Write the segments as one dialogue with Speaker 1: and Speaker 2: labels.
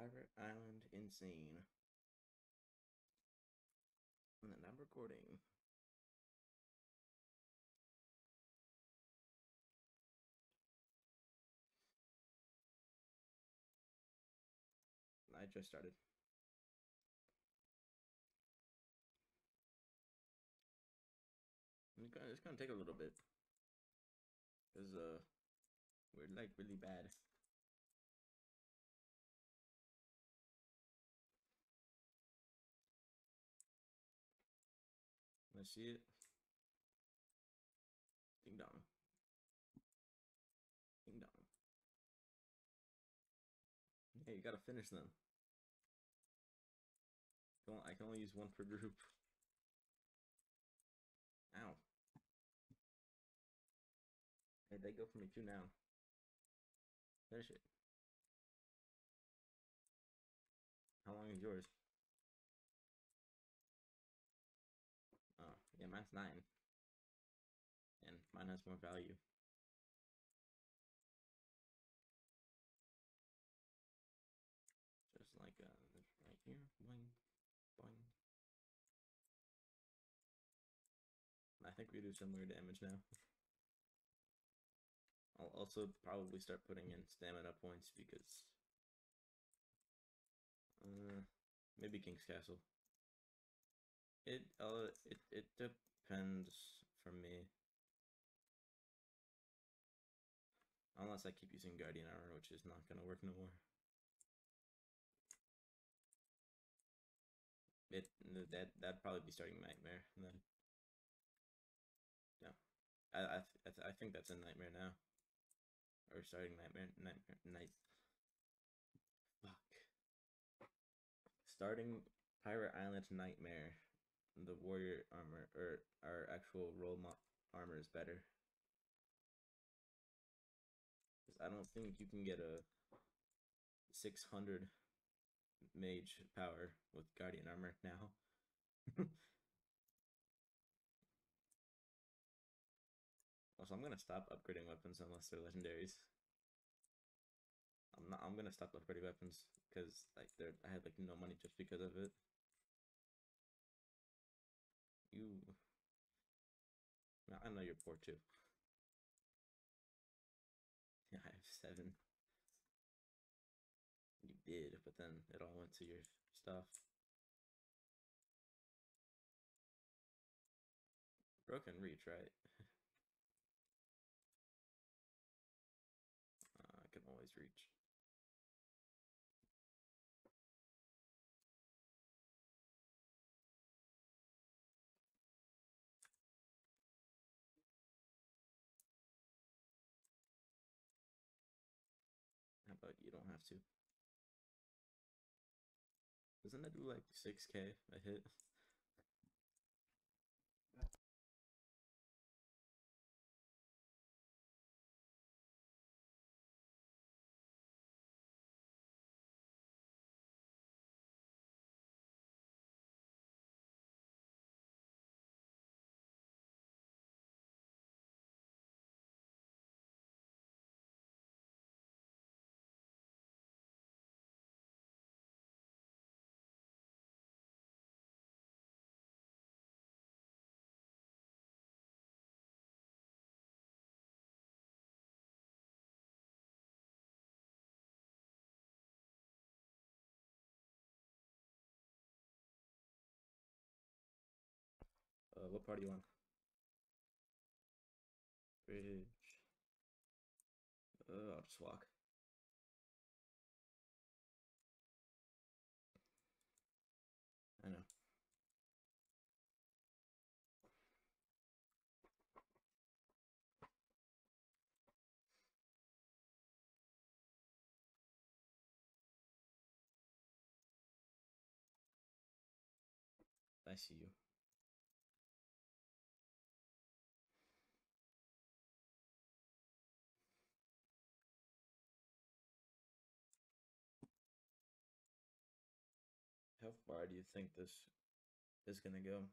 Speaker 1: Pirate Island Insane. And then I'm recording. I just started. It's gonna, it's gonna take a little bit. Because, uh, we're like really bad. I see it. Ding dong. Ding dong. Hey, you gotta finish them. I can only use one per group. Ow. Hey, they go for me too now. Finish it. How long is yours? Yeah, nine. And mine has more value. Just like uh, right here. Boing, boing. I think we do similar damage now. I'll also probably start putting in stamina points because uh, maybe King's Castle. It uh it it depends for me. Unless I keep using Guardian Armor, which is not gonna work no more. It that that'd probably be starting Nightmare then. Yeah, I I I think that's a Nightmare now or starting nightmare nightmare night fuck starting pirate island nightmare the warrior armor or our actual roll armor is better i don't think you can get a 600 mage power with guardian armor now Also, I'm gonna stop upgrading weapons unless they're legendaries. I'm not. I'm gonna stop upgrading weapons because like they're. I had like no money just because of it. You. I know you're poor too. Yeah, I have seven. You did, but then it all went to your stuff. Broken reach, right? About you don't have to? Doesn't that do like 6k a hit? Uh, what part do you want? Bridge. Uh, I'll just walk. I know. I see you. How far do you think this is gonna go?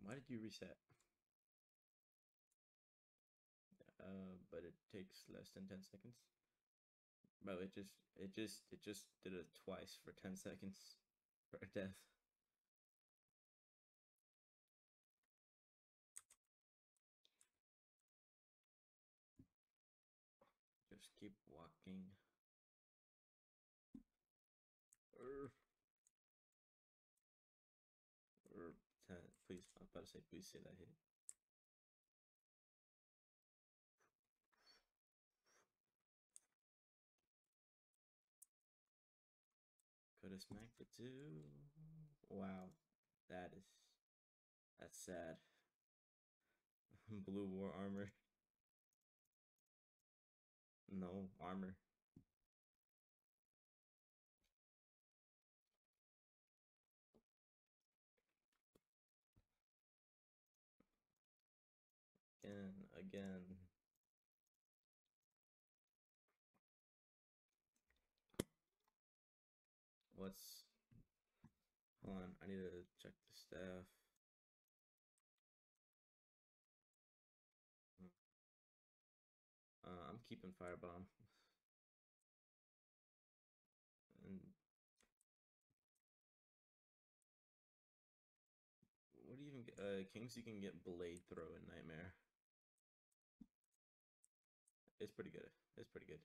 Speaker 1: Why did you reset? Uh, but it takes less than 10 seconds. Bro, it just it just it just did it twice for ten seconds for a death. I'm about to say, please say that hit. Could have smacked it too. Wow, that is that's sad. Blue war armor. No armor. Again, again. What's hold on, I need to check the staff. Uh, I'm keeping firebomb. And what do you even get? Uh, kings you can get blade throw in nightmare. It's pretty good. It's pretty good.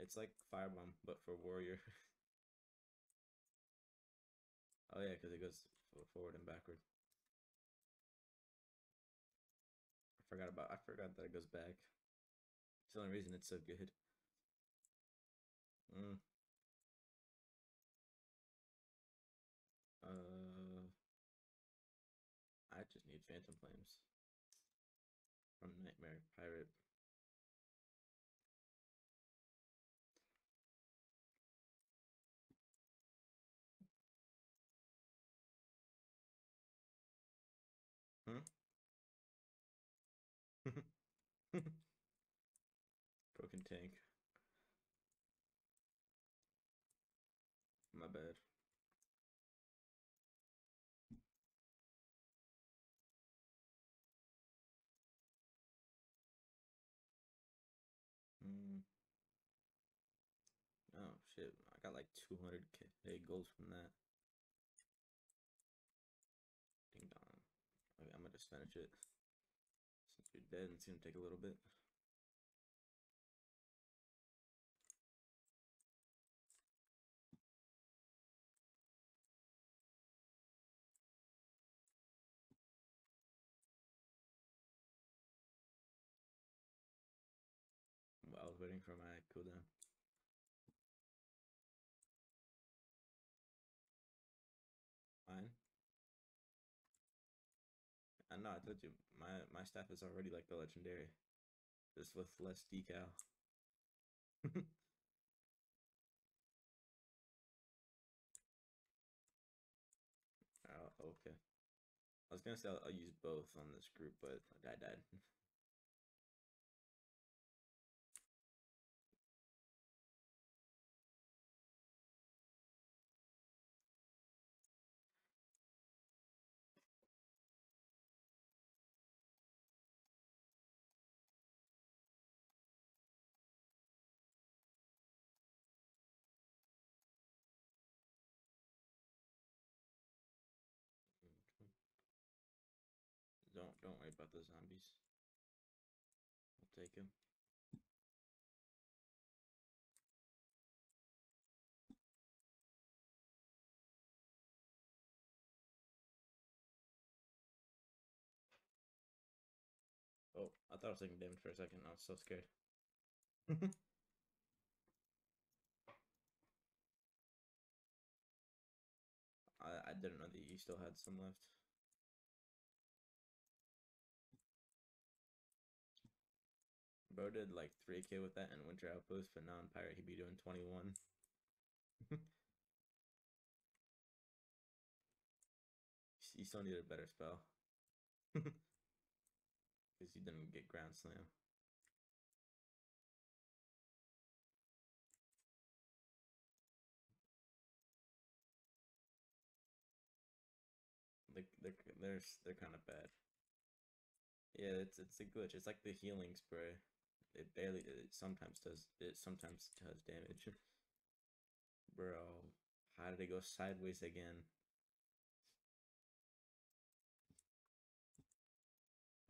Speaker 1: It's like firebomb, but for warrior. oh yeah, because it goes forward and backward. I forgot about. I forgot that it goes back. It's the only reason it's so good. Mm. Uh, I just need Phantom Flames from Nightmare Pirate. Hmm? Broken tank. My bad. 200k it from that. Ding dong. Okay, i'm gonna just finish it. Since you're dead it's gonna take a little bit. I was waiting for my cooldown. I I told you, my, my staff is already like the legendary. Just with less decal. Oh, okay. I was gonna say I'll, I'll use both on this group, but I died. about the zombies. I'll take him. Oh, I thought I was taking damage for a second. I was so scared. I I didn't know that you still had some left. Bro did like 3k with that in Winter Outpost, but now in Pirate he'd be doing 21. you still need a better spell. Because you didn't get Ground Slam. They, they're, they're, they're kind of bad. Yeah, it's it's a glitch. It's like the healing spray. It barely. It sometimes does. It sometimes does damage. Bro, how did it go sideways again?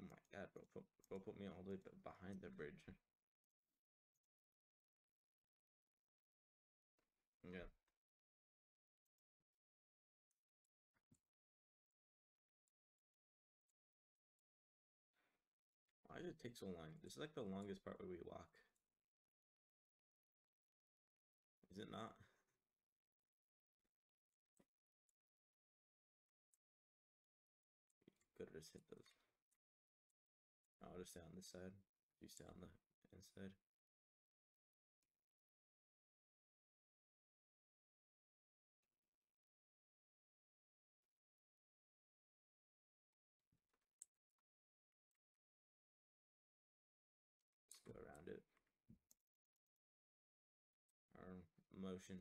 Speaker 1: Oh my god, bro! Put, bro, put me all the way behind the bridge. Why did it take so long? This is like the longest part where we walk. Is it not? Could have just hit those. Oh, I'll just stay on this side. You stay on the inside. Motion.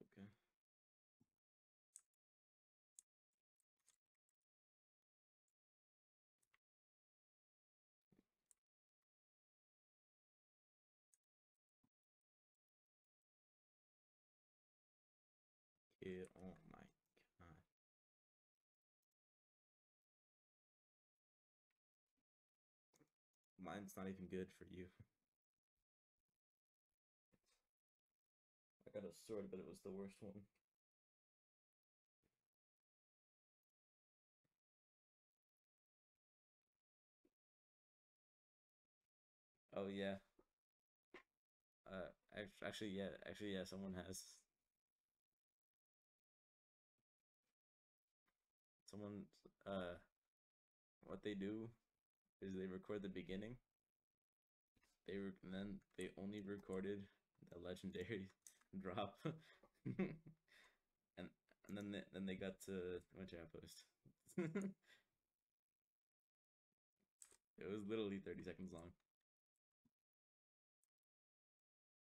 Speaker 1: Okay. Kid, oh my god. Mine's not even good for you. Got a sword, but it was the worst one. Oh yeah. Uh, actually, yeah, actually, yeah. Someone has. Someone, uh, what they do is they record the beginning. They and then they only recorded the legendary drop, and and then they, then they got to should I post? it was literally thirty seconds long.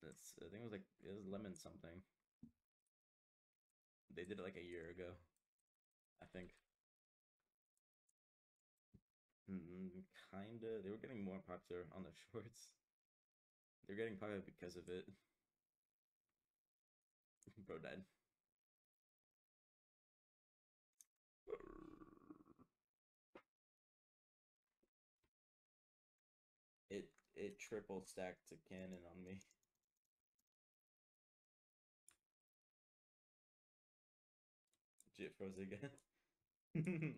Speaker 1: That's I think it was like it was lemon something. They did it like a year ago, I think. Mm, kinda. They were getting more popular on the shorts. They're getting popular because of it. Bro died. It it triple stacked a cannon on me. Jit froze again.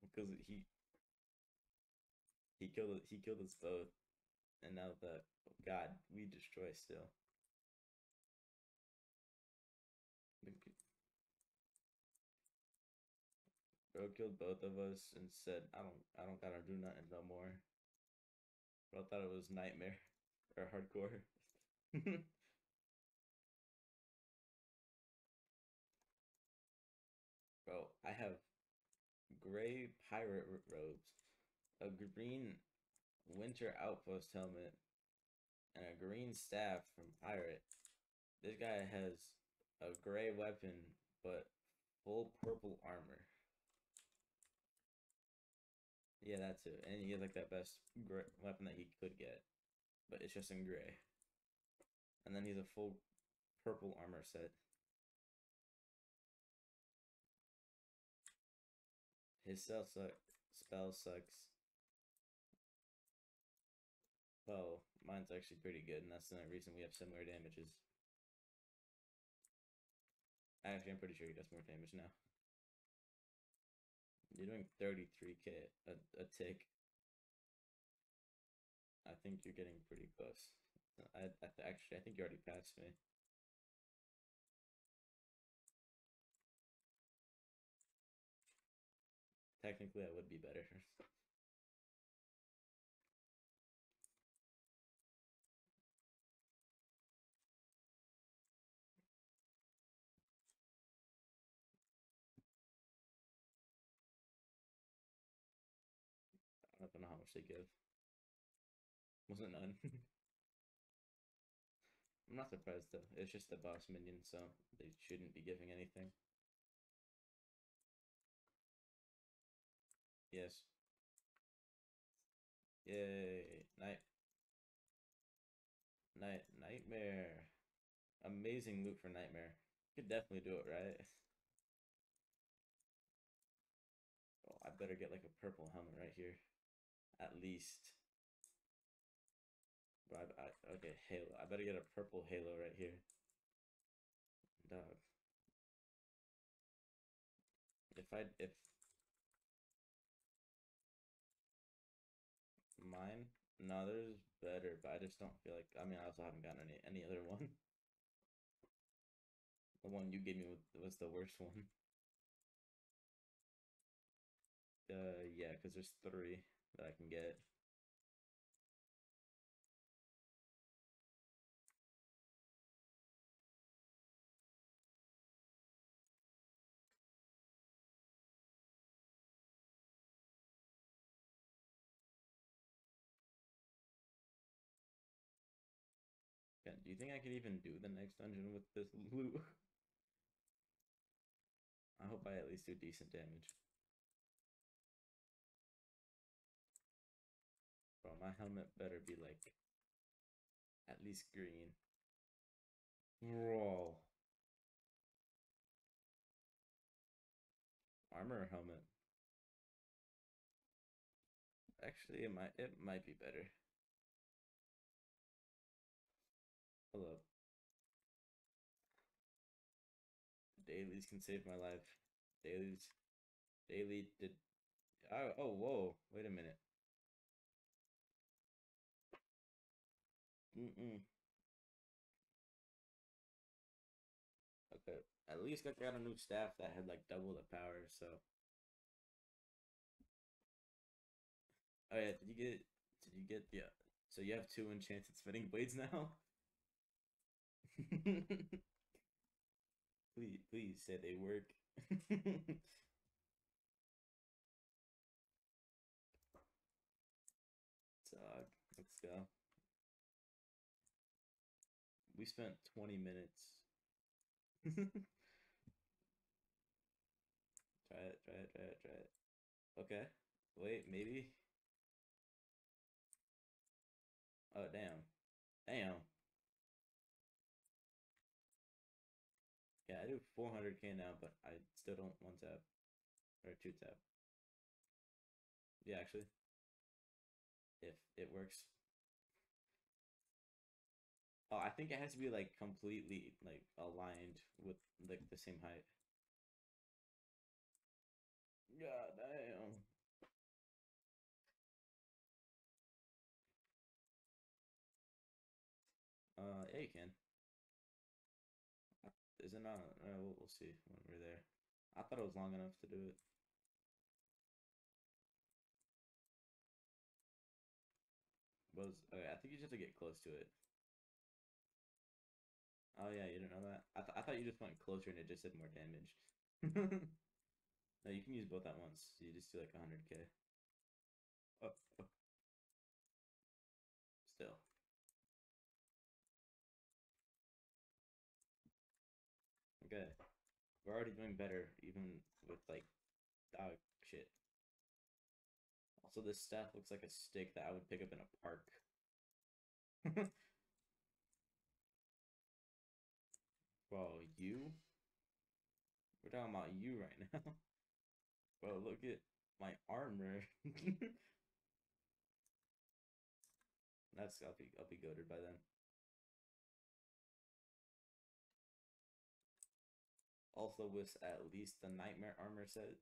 Speaker 1: because he he killed he killed us both, and now that God we destroy still. The g- Bro killed both of us and said, "I don't I don't gotta do nothing no more." Bro thought it was nightmare or hardcore. Bro, I have gray pirate robes, a green winter outpost helmet, and a green staff from pirate. This guy has a gray weapon, but full purple armor. Yeah, that's it. And he has like that best gray weapon that he could get, but it's just in gray. And then he's a full purple armor set. His spell suck spell sucks. Well, mine's actually pretty good, and that's the only reason we have similar damages. Actually, I'm pretty sure he does more damage now. You're doing 33k a, a tick. I think you're getting pretty close. I, I actually I think you already passed me. Technically, I would be better. They give. Wasn't none. I'm not surprised though. It's just the boss minion, so they shouldn't be giving anything. Yes. Yay. Night. Night. Nightmare. Amazing loot for Nightmare. Could definitely do it, right? Oh, I better get like a purple helmet right here. At least. Bro, I, I, okay, Halo. I better get a purple Halo right here. Dog. If I, if mine, no, there's better, but I just don't feel like, I mean, I also haven't gotten any, any other one. The one you gave me was the worst one. Uh, yeah, because there's three that I can get. Do you think I could even do the next dungeon with this loot? I hope I at least do decent damage. My helmet better be like at least green. Bro. Armor helmet. Actually, it might it might be better. Up. Dailies can save my life. Dailies. Daily did. Oh, oh, whoa. Wait a minute. Mm-mm. Okay. At least I got a new staff that had like double the power, so. Oh yeah, did you get did you get yeah. So you have two enchanted spinning blades now? please please say they work. so let's go. We spent 20 minutes. try it, try it, try it, try it. Okay. Wait, maybe. Oh, damn. Damn. Yeah, I do 400k now, but I still don't one tap. Or two tap. Yeah, actually. If it works. Oh, I think it has to be like completely like aligned with like the same height. God damn. Uh, yeah, you can. Is it not? Uh, we'll, we'll see when we're there. I thought it was long enough to do it. Was okay, I think you just have to get close to it. Oh yeah, you didn't know that? I, th I thought you just went closer and it just did more damage. no, you can use both at once. You just do like 100k. Oh. Still. Okay. We're already doing better, even with like dog shit. Also, this staff looks like a stick that I would pick up in a park. Bro, you? We're talking about you right now. Bro, look at my armor. That's I'll be I'll be goaded by then. Also with at least the nightmare armor set.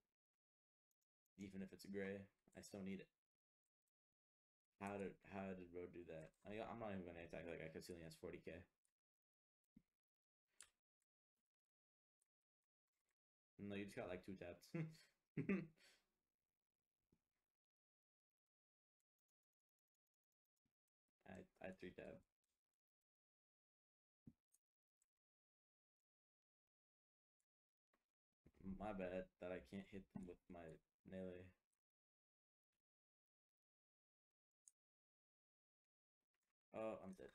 Speaker 1: Even if it's gray, I still need it. How did how did Road do that? I, I'm not even gonna attack like he only has 40k. No, you just got like two taps. I I three tab. My bad that I can't hit them with my melee. Oh, I'm dead.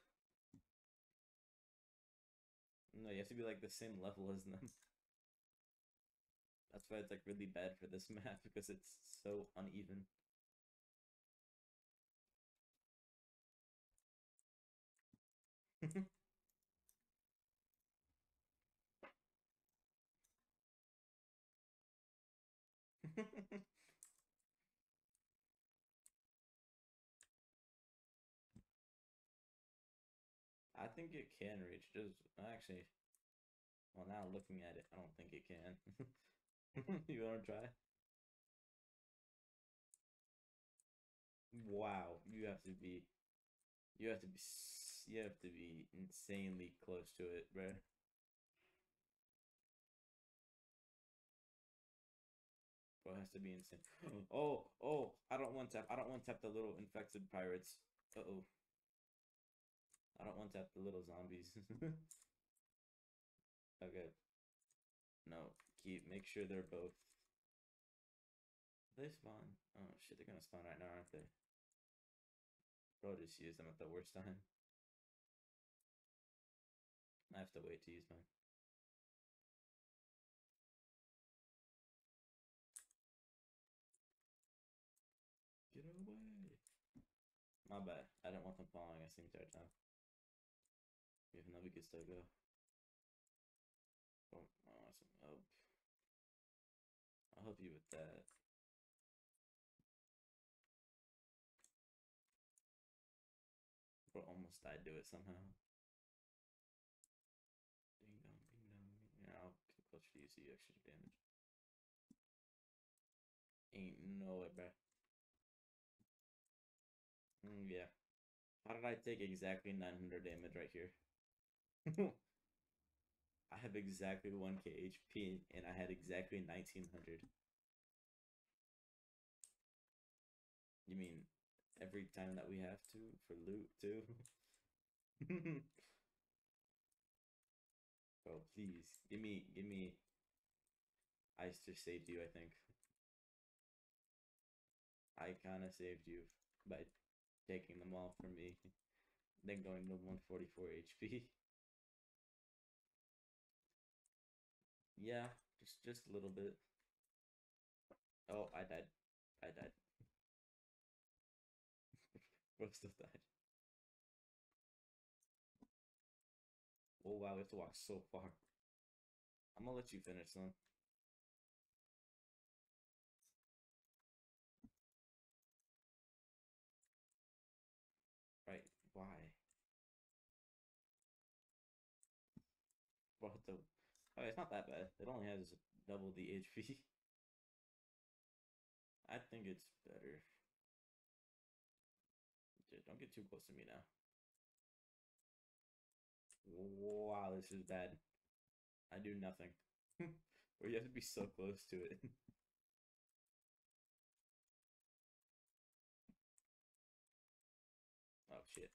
Speaker 1: No, you have to be like the same level as them. That's why it's like really bad for this map because it's so uneven. I think it can reach, just actually, well now looking at it, I don't think it can. you want to try? Wow, you have to be, you have to be, you have to be insanely close to it, bro. Bro, it has to be insane. Oh, oh, I don't want tap. I don't want to tap the little infected pirates. Uh oh. I don't want tap the little zombies. okay. No, keep make sure they're both. They spawn. Oh shit, they're gonna spawn right now, aren't they? Bro, just use them at the worst time. I have to wait to use mine. Get away! My bad. I didn't want them following us the entire time. Even though we could still go. Oh, awesome. Oh. I'll help you with that. But almost died to it somehow. Ding dong, ding dong. Yeah, I'll get closer to you so you extra damage. Ain't no way, bruh. Mm, yeah. How did I take exactly 900 damage right here? I have exactly 1k HP and I had exactly 1900. You mean every time that we have to for loot too? Bro, please give me give me ice to save you, I think. I kinda saved you by taking them all from me. Then going to 144 HP. Yeah, just just a little bit. Oh, I died. I died. Most of died. Oh wow, we have to walk so far. I'm gonna let you finish son. Oh, it's not that bad. It only has double the HP. I think it's better. Don't get too close to me now. Wow, this is bad. I do nothing. or you have to be so close to it. oh shit.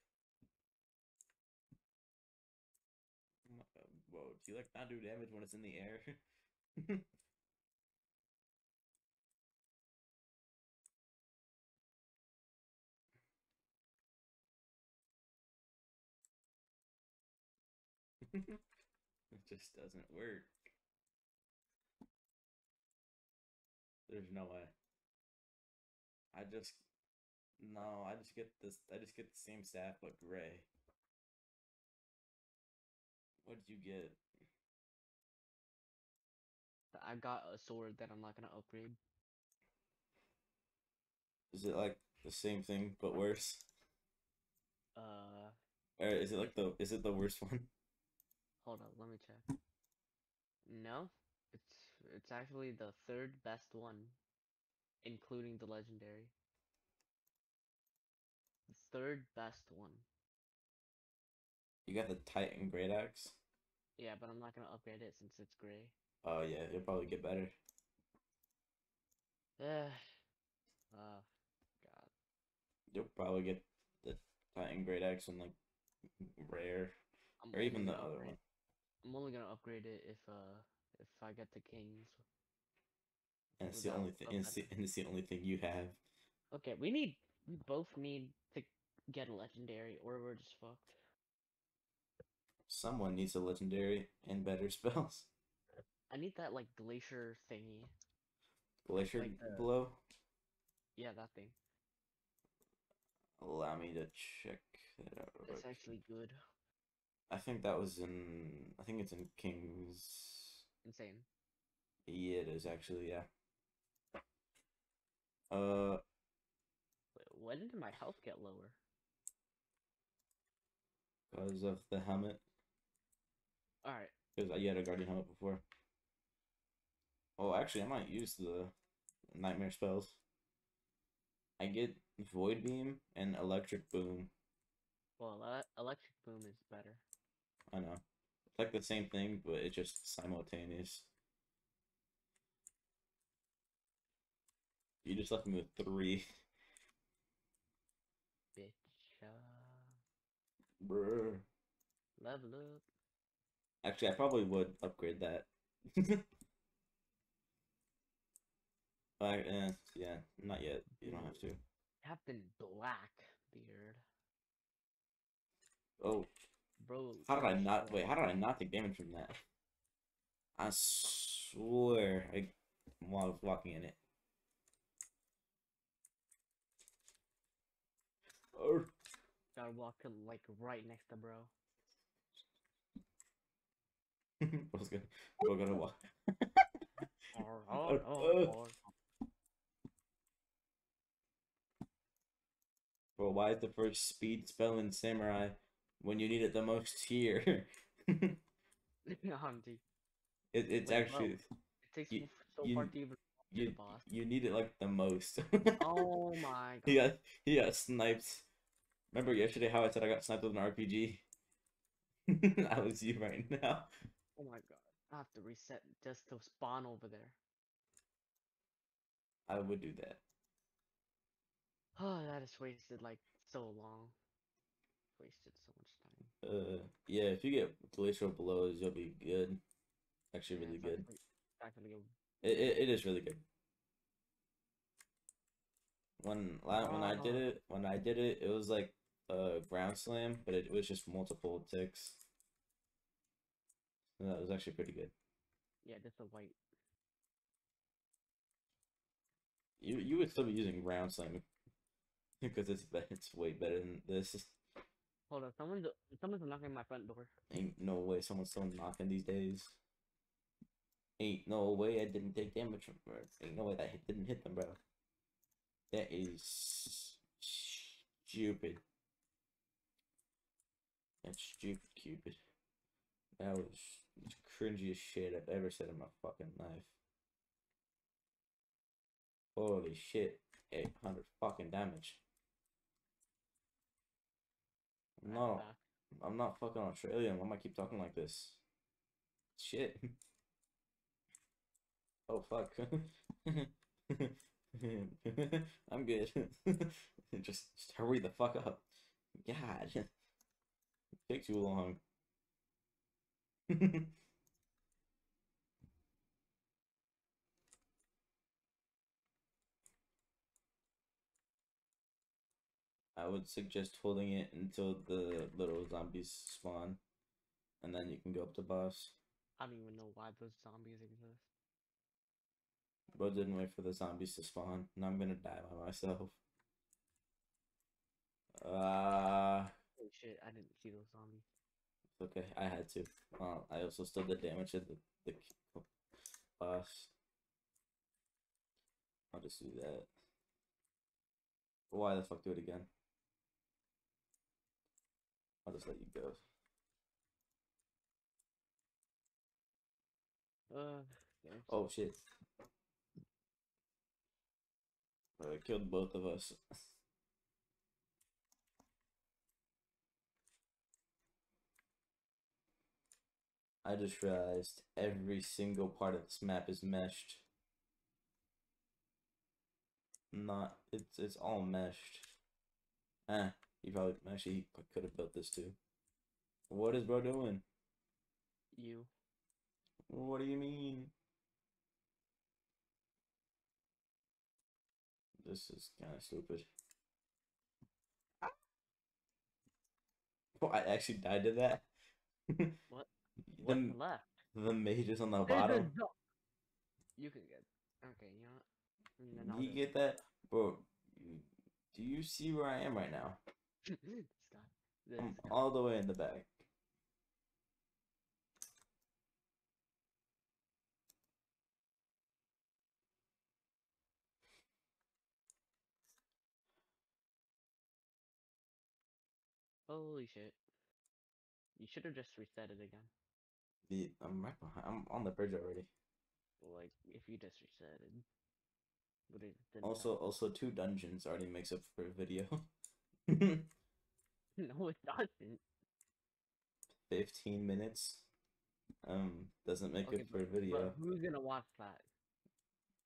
Speaker 1: Whoa, do you like not do damage when it's in the air? it just doesn't work. There's no way. I just no, I just get this I just get the same staff but gray. What did you get?
Speaker 2: I got a sword that I'm not gonna upgrade.
Speaker 1: Is it like the same thing but worse?
Speaker 2: Uh.
Speaker 1: Or is it like the is it the worst one?
Speaker 2: Hold on, let me check. No, it's it's actually the third best one, including the legendary. The third best one.
Speaker 1: You got the Titan Great Axe?
Speaker 2: Yeah, but I'm not gonna upgrade it since it's gray.
Speaker 1: Oh yeah, you'll probably get better.
Speaker 2: Yeah. oh, God.
Speaker 1: You'll probably get the Titan Great Axe and like rare,
Speaker 2: I'm
Speaker 1: or even the other
Speaker 2: upgrade-
Speaker 1: one.
Speaker 2: I'm only gonna upgrade it if uh if I get the kings.
Speaker 1: And it's the only thing. And and it's the only thing you have.
Speaker 2: Okay, we need we both need to get a legendary or we're just fucked.
Speaker 1: Someone needs a legendary and better spells.
Speaker 2: I need that like glacier thingy.
Speaker 1: Glacier
Speaker 2: Like the-
Speaker 1: blow.
Speaker 2: Yeah, that thing.
Speaker 1: Allow me to check that out. quick.
Speaker 2: actually good.
Speaker 1: I think that was in. I think it's in Kings.
Speaker 2: Insane.
Speaker 1: Yeah, it is actually. Yeah. Uh,
Speaker 2: Wait, when did my health get lower?
Speaker 1: because of the helmet.
Speaker 2: All right.
Speaker 1: Because you had a guardian helmet before. Oh, actually, I might use the nightmare spells. I get void beam and electric boom.
Speaker 2: Well, ele- electric boom is better.
Speaker 1: I know. It's like the same thing, but it's just simultaneous. You just left me with three.
Speaker 2: Bitch. Uh,
Speaker 1: Brr.
Speaker 2: level up.
Speaker 1: Actually, I probably would upgrade that. But, eh, yeah, not yet. You don't have to.
Speaker 2: Captain Blackbeard.
Speaker 1: Oh,
Speaker 2: Bro.
Speaker 1: how did I not? Wait, how did I not take damage from that? I swear, I while I was walking in it. Oh,
Speaker 2: Gotta walk like right next to bro.
Speaker 1: I was gonna, we're gonna walk.
Speaker 2: Or,
Speaker 1: Uh,
Speaker 2: or,
Speaker 1: uh.
Speaker 2: or,
Speaker 1: Bro, why is the first speed spell in Samurai when you need it the most here? it, it's
Speaker 2: Wait,
Speaker 1: actually
Speaker 2: It takes
Speaker 1: You-
Speaker 2: me so
Speaker 1: you-
Speaker 2: far to even to the boss.
Speaker 1: you need it like the most.
Speaker 2: Oh my god.
Speaker 1: he got he got sniped. Remember yesterday how I said I got sniped with an RPG? that was you right now.
Speaker 2: Oh my god. I have to reset just to spawn over there.
Speaker 1: I would do that.
Speaker 2: Oh, that is wasted like so long. Wasted so much time.
Speaker 1: Uh, yeah, if you get glacial blows, you'll be good. Actually,
Speaker 2: Yeah,
Speaker 1: really good.
Speaker 2: actually- it's actually a-
Speaker 1: It, it, it is really good. When when I did
Speaker 2: Ah.
Speaker 1: it, when I did it, it was like a ground slam, but it was just multiple ticks. So that was actually pretty good.
Speaker 2: Yeah, just a white.
Speaker 1: You you would still be using ground slam because it's it's way better than this.
Speaker 2: Hold on, someone's someone's knocking my front door.
Speaker 1: Ain't no way someone's still knocking these days. Ain't no way I didn't take damage from her. Ain't no way that hit, didn't hit them, bro. That is stupid. That's stupid, Cupid. That was the cringiest shit I've ever said in my fucking life. Holy shit. 800 fucking damage. No. I'm not fucking Australian. Why am I keep talking like this? Shit. Oh fuck. I'm good. just, just hurry the fuck up. God. It takes too long. I would suggest holding it until the little zombies spawn. And then you can go up to boss.
Speaker 2: I don't even know why those zombies exist.
Speaker 1: Bro didn't wait for the zombies to spawn. Now I'm gonna die by myself. Uh
Speaker 2: Oh shit, I didn't see those zombies.
Speaker 1: okay. I had to. Well, I also still did damage to the, the boss. I'll just do that. Why the fuck do it again? I'll just let you go.
Speaker 2: Uh.
Speaker 1: Oh shit. I killed both of us. I just realized every single part of this map is meshed. Not it's it's all meshed. Ah, he probably actually could have built this too. What is bro doing?
Speaker 2: you.
Speaker 1: What do you mean? This is kind of stupid. Oh, I actually died to that.
Speaker 2: What?
Speaker 1: The,
Speaker 2: What's left?
Speaker 1: the mage is on the
Speaker 2: There's
Speaker 1: bottom.
Speaker 2: You can get. Okay, you know what? And then I'll
Speaker 1: You get that? Bro, do you see where I am right now?
Speaker 2: Scott.
Speaker 1: Scott.
Speaker 2: Mm,
Speaker 1: all the way in the back.
Speaker 2: Holy shit. You should have just reset it again.
Speaker 1: Yeah, I'm right behind. I'm on the bridge already.
Speaker 2: Like, if you just reset it.
Speaker 1: Also, also two dungeons already makes up for a video.
Speaker 2: no, it doesn't.
Speaker 1: Fifteen minutes. Um, doesn't make
Speaker 2: Okay,
Speaker 1: it for a video.
Speaker 2: But who's gonna watch that?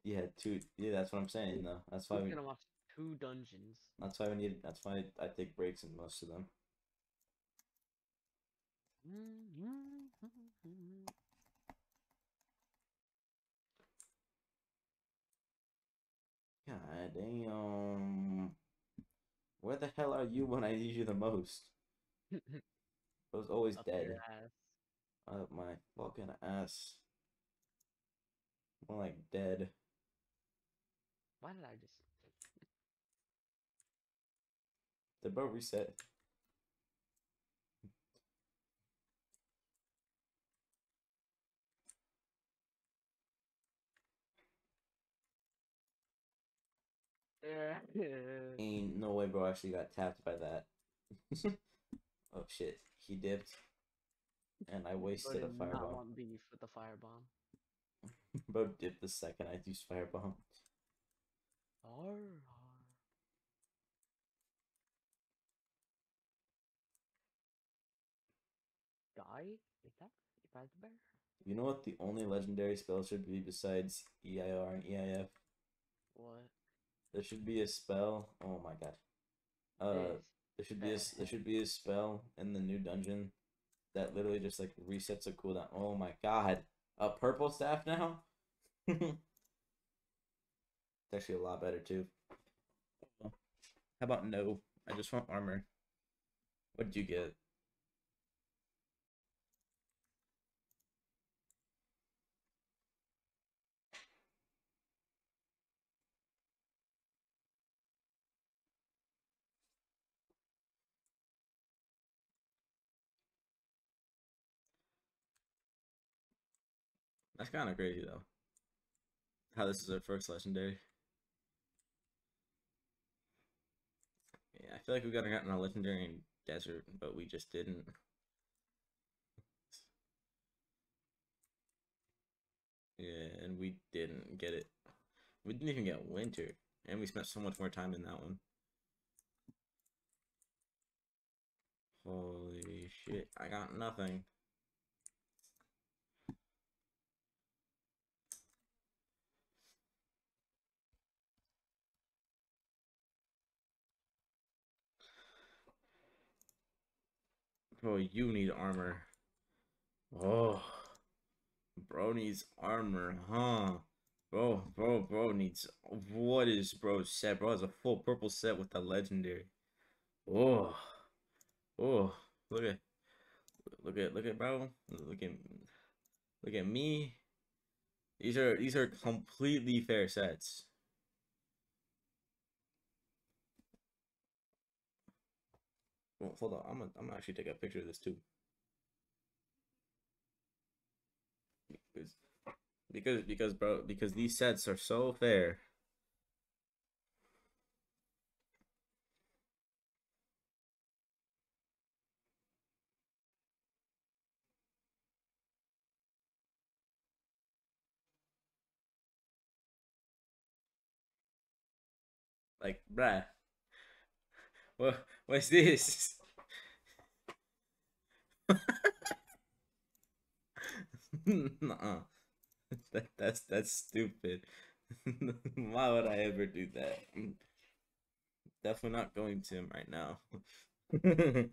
Speaker 1: Yeah, two. Yeah, that's what I'm saying though. That's why
Speaker 2: Who's
Speaker 1: we.
Speaker 2: gonna watch two dungeons?
Speaker 1: That's why we need. That's why I take breaks in most of them. God damn. Where the hell are you when I need you the most? I was always
Speaker 2: Up
Speaker 1: dead. Up my fucking ass. More like dead.
Speaker 2: Why did I just?
Speaker 1: Did bro reset? Ain't no way bro actually got tapped by that. oh shit. He dipped. And I wasted a
Speaker 2: not
Speaker 1: fireball.
Speaker 2: want beef with the firebomb.
Speaker 1: Bro dipped the second I used fireball.
Speaker 2: Arr, arr. Guy? Is that is that the bear?
Speaker 1: You know what the only legendary spell should be besides EIR and EIF?
Speaker 2: What?
Speaker 1: There should be a spell. Oh my god. Uh, there should be a s- there should be a spell in the new dungeon that literally just like resets a cooldown. Oh my god, a purple staff now. it's actually a lot better too. How about no? I just want armor. What did you get? Kind of crazy though. How this is our first legendary. Yeah, I feel like we got gotten a legendary in desert, but we just didn't. Yeah, and we didn't get it. We didn't even get winter, and we spent so much more time in that one. Holy shit, I got nothing. Bro, you need armor. Oh, bro needs armor, huh? Bro, bro, bro needs. What is bro set? Bro has a full purple set with the legendary. Oh, oh, look at, look at, look at, bro. Look at, look at me. These are these are completely fair sets. Well, hold on. I'm gonna I'm gonna actually take a picture of this too. Because because because bro because these sets are so fair. Like, bruh. What what's this? Nuh-uh. That, that's that's stupid. Why would I ever do that? Definitely not going to him right now.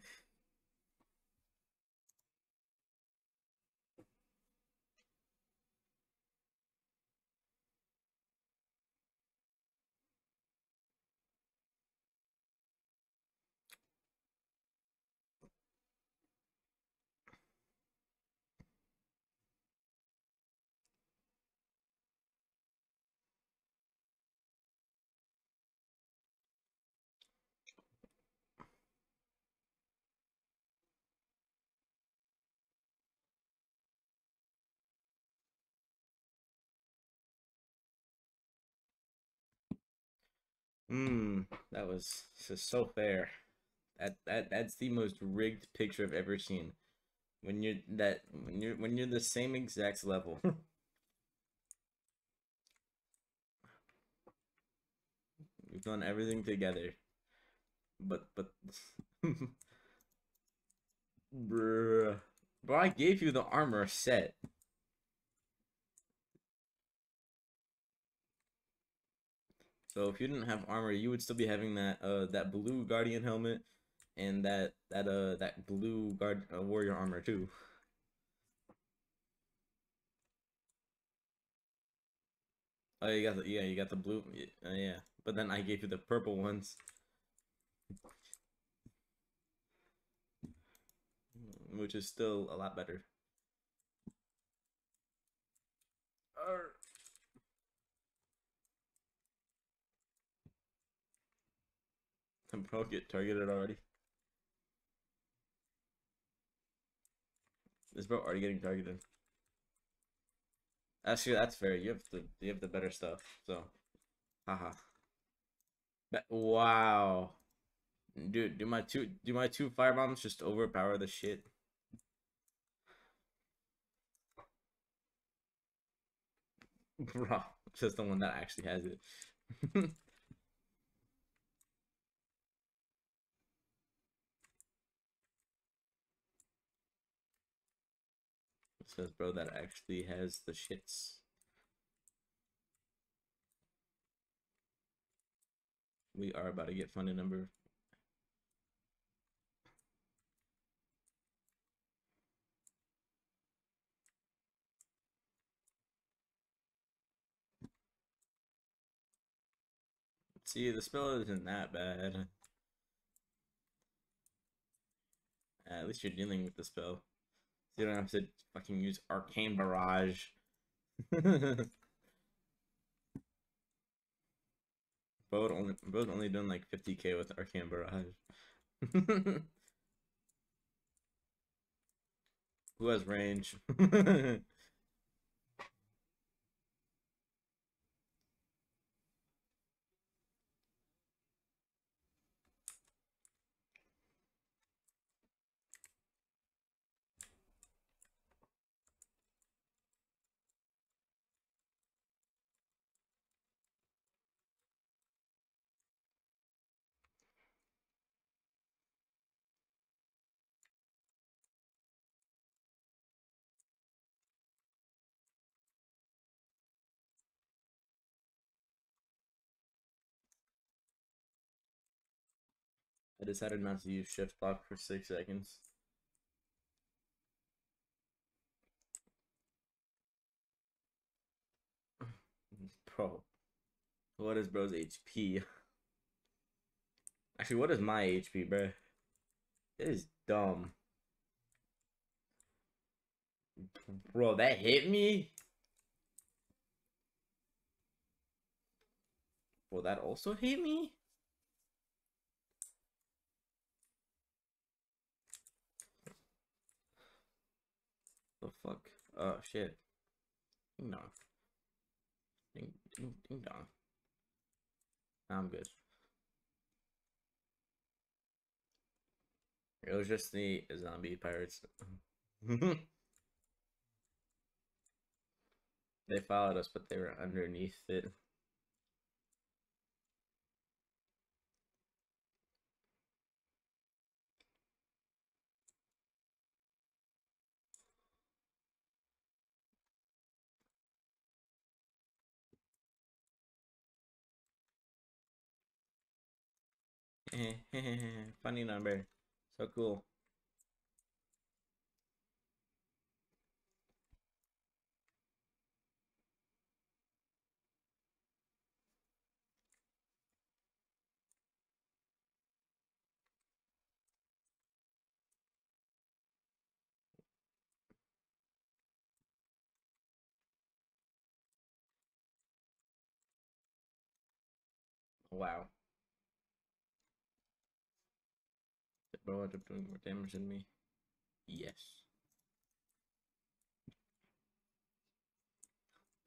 Speaker 1: Hmm, that was just so fair. That that that's the most rigged picture I've ever seen. When you're that when you're when you're the same exact level. We've done everything together. But but Bruh. Bro, I gave you the armor set. So if you didn't have armor, you would still be having that uh that blue guardian helmet and that that uh that blue guard uh, warrior armor too. Oh, you got the yeah, you got the blue. Uh, yeah, but then I gave you the purple ones. which is still a lot better. Arr. Bro, get targeted already. This bro already getting targeted. Actually, that's fair. You have the you have the better stuff. So, haha. But wow, dude, do my two do my two fire bombs just overpower the shit? Bro, just the one that actually has it. Says, bro, that actually has the shits. We are about to get funded number See, the spell isn't that bad. at least you're dealing with the spell. So you don't have to fucking use Arcane Barrage. Bode only Bode only done like 50k with Arcane Barrage. Who has range? decided not to use shift lock for six seconds. Bro, what is bro's HP? Actually, what is my HP, bro? It is dumb. Bro, that hit me? Bro, that also hit me? The fuck? Oh shit. Ding dong. Ding ding ding dong. I'm good. It was just the zombie pirates. they followed us, but they were underneath it. Funny number. So cool. Wow. Bro end up doing more damage than me? Yes.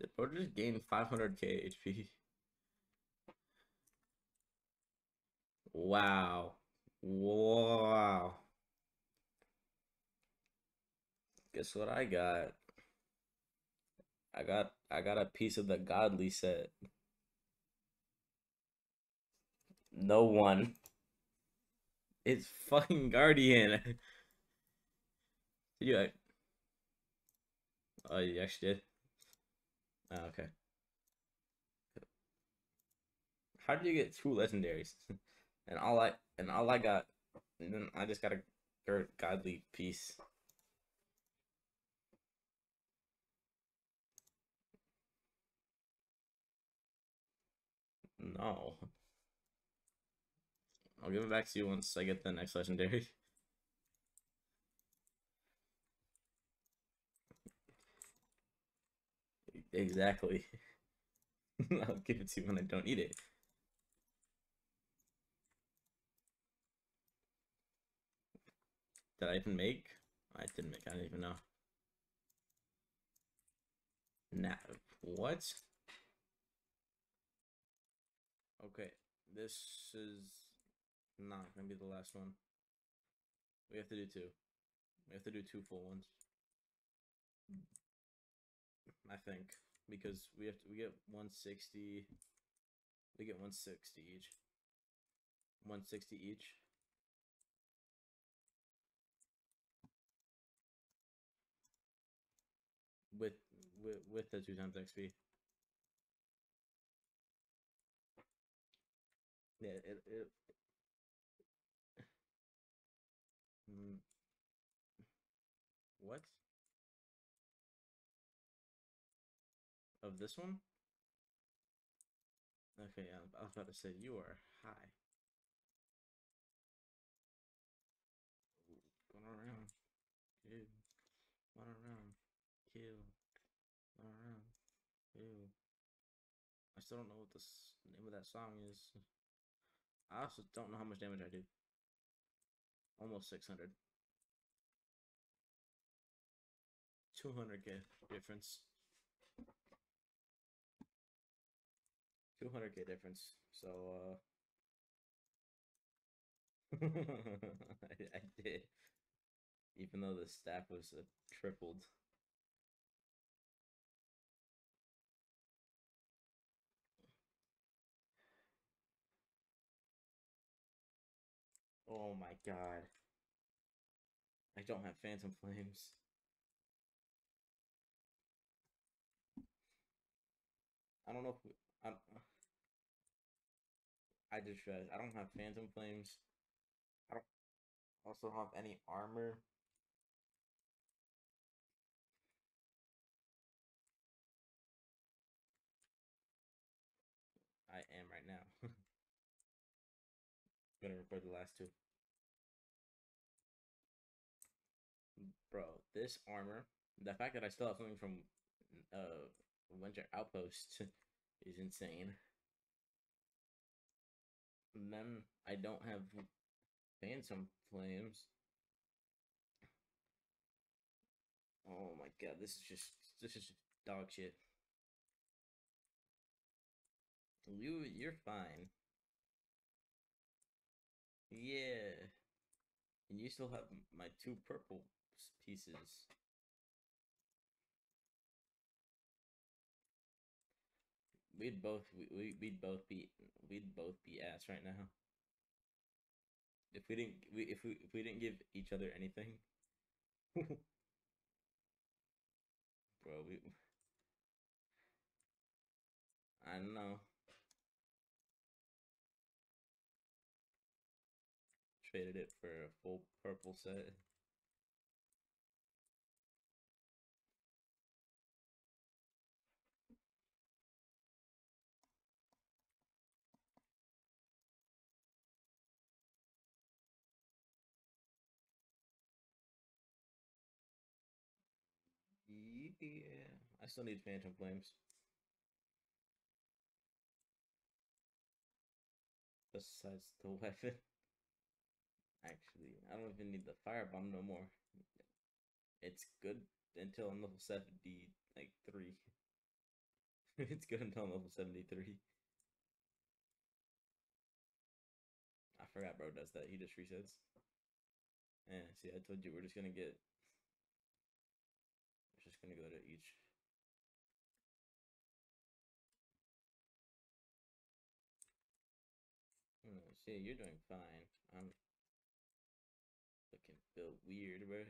Speaker 1: Did bro just gain 500k HP? Wow. Wow. Guess what I got? I got I got a piece of the godly set. No one. It's fucking Guardian. Did you? ac- Oh, you actually did. Oh, okay. How did you get two legendaries? and all I and all I got, and then I just got a godly piece. No. I'll give it back to you once I get the next legendary. Exactly. I'll give it to you when I don't need it. Did I even make? I didn't make. I don't even know. Nah. What? Okay. This is not gonna be the last one. We have to do two. We have to do two full ones. I think because we have to we get 160 we get 160 each 160 each with with with the two times xp yeah it, it Mm. What? Of this one? Okay yeah, i was about to say you are high. Going around run around kill run around kill. I still don't know what the name of that song is. I also don't know how much damage i do. Almost 600 200k difference. 200k difference. So uh I, I did. Even though the staff was uh, tripled. Oh my god. I don't have phantom flames i don't know if I, I just realized i don't have phantom flames. I don't also have any armor. I am right now. Gonna record the last two. Bro this armor the fact that i still have something from uh winter outpost is insane. And then i don't have phantom flames. Oh my god this is just this is just dog shit. You you're fine. Yeah. And you still have my two purple pieces we'd both we, we- we'd both be we'd both be ass right now. If we didn't we, if we if we didn't give each other anything. Bro we i don't know. Traded it for a full purple set yeah i still need phantom flames besides the weapon actually i don't even need the firebomb no more it's good until I'm level 70 like 3 it's good until I'm level 73 I forgot bro does that. He just resets. Yeah, see, I told you we're just gonna get. Gonna go to each. Hmm, see, you're doing fine. I'm looking feel weird, bro.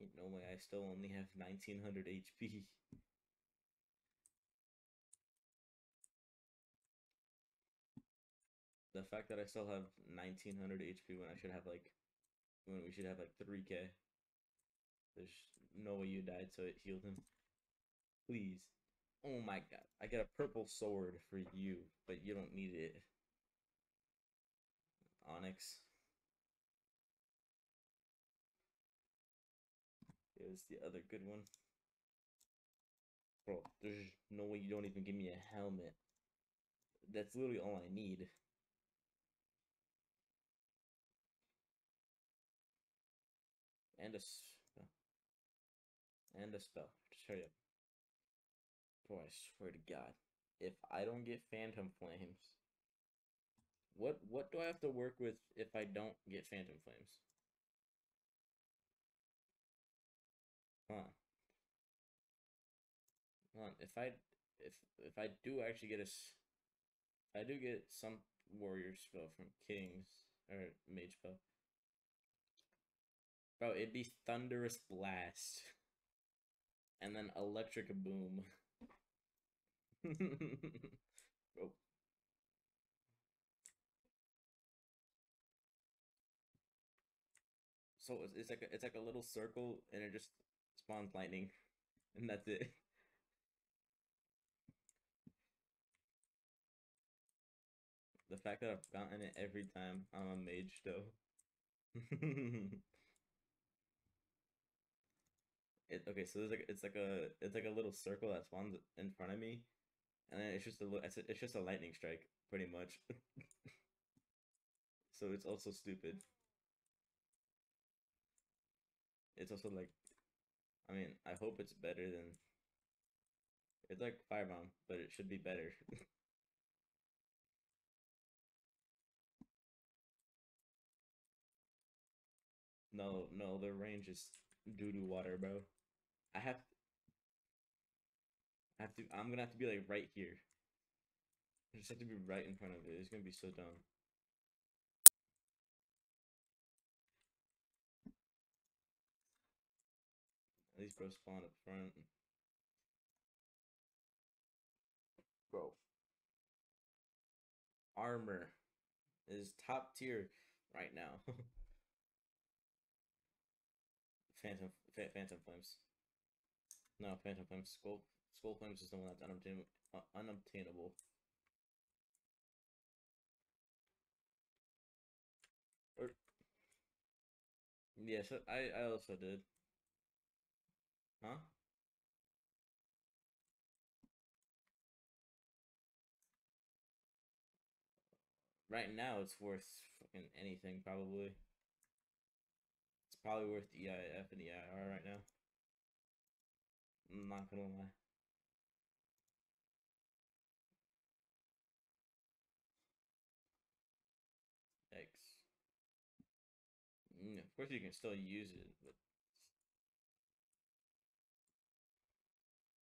Speaker 1: Ain't no way I still only have 1900 HP. The fact that I still have 1900 HP when I should have like, when we should have like 3k. There's no way you died, so it healed him. Please. Oh my god. I got a purple sword for you, but you don't need it. Onyx. Is the other good one. Bro, there's no way you don't even give me a helmet. That's literally all I need. And a. And a spell. Hurry up. Boy, I swear to God. If I don't get Phantom Flames, what what do I have to work with if I don't get Phantom Flames? On. Hold on. If I if if I do actually get a, I do get some warrior spell from Kings or mage spell. Bro, it'd be thunderous blast. And then electric boom. Bro. Oh. So it's, it's like a, it's like a little circle and it just spawns lightning. And that's it. The fact that I've gotten it every time I'm a mage though. it okay, so there's like it's like a it's like a little circle that spawns in front of me, and then it's just a it's, it's just a lightning strike pretty much. so it's also stupid. It's also like, I mean, I hope it's better than. It's like firebomb, but it should be better. No, no, the range is doo doo water, bro. I have, I have to. I'm gonna have to be like right here. I just have to be right in front of it. It's gonna be so dumb. At least, bro, spawn up front, bro. Armor is top tier right now. Phantom, Pha- Phantom Flames. No, Phantom Flames. Skull, Skull Flames is the one that's unobtainable. Uh, unobtainable. Or, yes, I I also did. Huh? Right now, it's worth fucking anything probably. Probably worth the EIF and EIR right now. I'm not gonna lie. Yikes. Mm, of course, you can still use it, but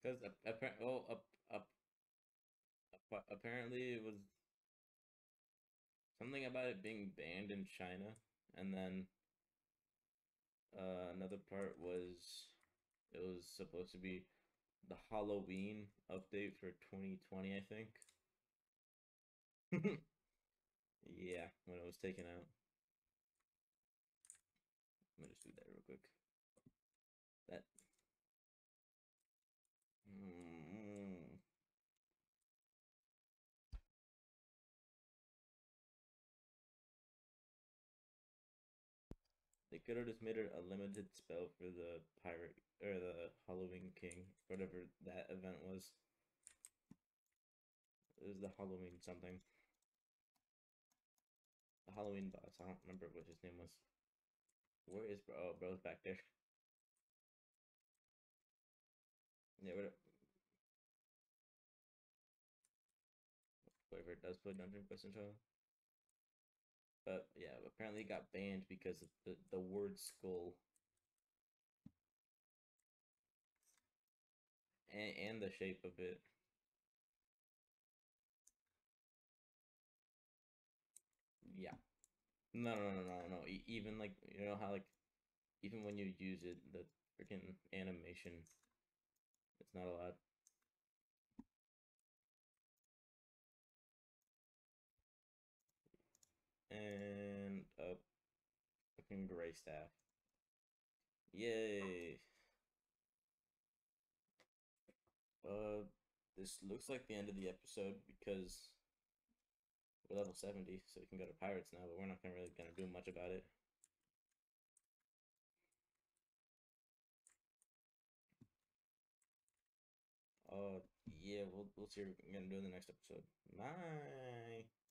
Speaker 1: because apparently, oh, up, up, apparently it was something about it being banned in China, and then uh, another part was it was supposed to be the Halloween update for 2020, I think. yeah, when it was taken out. Let me just do that real quick. Have just made it a limited spell for the pirate or the Halloween King, whatever that event was. It was the Halloween something. The Halloween boss. I don't remember what his name was. Where is bro? Oh, bro's back there. Yeah, what? Whoever does play Dungeon Quest and. But yeah, apparently it got banned because of the, the word skull. And, and the shape of it. Yeah. No, no, no, no, no. E- even like you know how like even when you use it, the freaking animation, it's not allowed. And a fucking gray staff. Yay! Uh, this looks like the end of the episode because we're level 70, so we can go to pirates now, but we're not gonna really gonna do much about it. Uh, yeah, we'll we'll see what we're gonna do in the next episode. Bye.